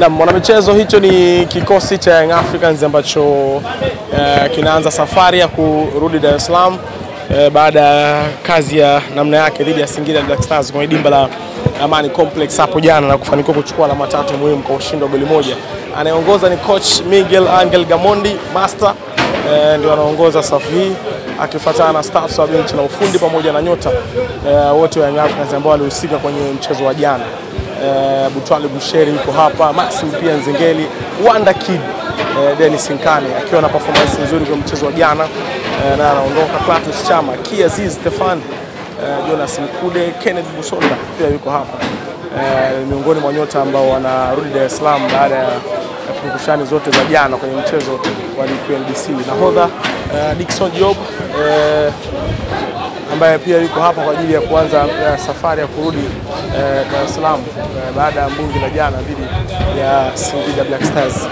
Na mwanamichezo, hicho ni kikosi cha Young Africans ambacho eh, kinaanza safari ya kurudi Dar es Salaam eh, baada ya kazi ya namna yake dhidi ya Singida Black Stars kwenye dimba la Amani Complex hapo jana na kufanikiwa kuchukua alama tatu muhimu kwa ushindi wa goli moja. Anayeongoza ni coach Miguel Angel Gamondi Master eh, ndio anaongoza safu hii akifuatana na staff wa benchi la ufundi pamoja na nyota eh, wote wa Young Africans ambao walihusika kwenye mchezo wa jana. Butwali Busheri yuko hapa, Maxim pia Nzengeli, Wanda Kid eh, Dennis Nkane akiwa na performance nzuri kwa mchezo wa jana eh, na anaondoka Clatous Chama, Kiaziz Stefan eh, Jonas Mkude, Kenneth Busonda pia yuko hapa eh, miongoni mwa nyota ambao wanarudi Dar es Salaam baada ya purukushani zote za jana kwenye mchezo wa NBC. Nahodha eh, Dickson Job ambaye pia yuko hapa kwa ajili ya kuanza uh, safari ya kurudi uh, Dar es Salaam uh, baada ya mbungi la jana dhidi ya Singida Black Stars.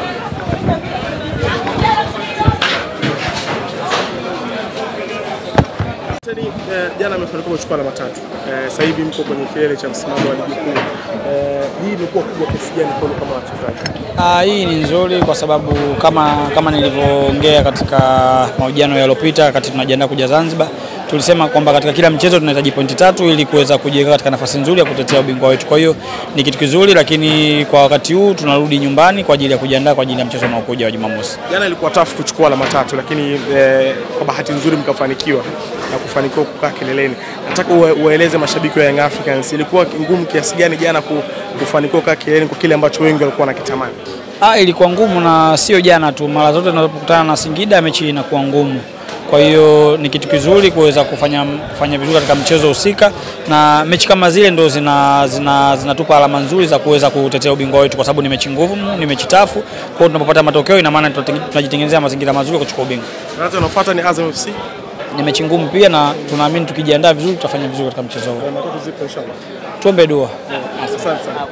Eh, jana amefanikiwa kuchukua alama tatu. Eh, sasa hivi mko kwenye kilele cha msimamo wa ligi kuu. Eh, hii imekuwa kubwa kiasi gani kwenu kama wachezaji? Ah, hii ni nzuri kwa sababu kama, kama nilivyoongea katika mahojiano yaliyopita wakati tunajiandaa kuja Zanzibar, tulisema kwamba katika kila mchezo tunahitaji pointi tatu ili kuweza kujiweka katika nafasi nzuri ya kutetea ubingwa wetu. Kwa hiyo ni kitu kizuri, lakini kwa wakati huu tunarudi nyumbani kwa ajili ya kujiandaa kwa ajili ya mchezo unaokuja wa Jumamosi. Jana ilikuwa tafu kuchukua alama tatu, lakini eh, kwa bahati nzuri mkafanikiwa na kufanikiwa kukaa kileleni. Nataka uwaeleze mashabiki wa Young Africans ilikuwa ngumu kiasi gani jana kufanikiwa kukaa kileleni kwa kile ambacho wengi walikuwa wanakitamani. Ah, ilikuwa ngumu na sio jana tu, mara zote tunapokutana na Singida mechi inakuwa ngumu. Kwa hiyo ni kitu kizuri kuweza kufanya, kufanya vizuri katika mchezo husika, na mechi kama zile ndo zinatupa zina, zina alama nzuri za kuweza kutetea ubingwa wetu, kwa sababu ni mechi ngumu, ni mechi tafu. Kwa hiyo tunapopata matokeo, ina maana tunajitengenezea mazingira mazuri kuchukua ubingwa. Unafuata ni Azam FC. Ni mechi ngumu pia, na tunaamini tukijiandaa vizuri tutafanya vizuri katika mchezo huu. Tuombe dua. Asante sana.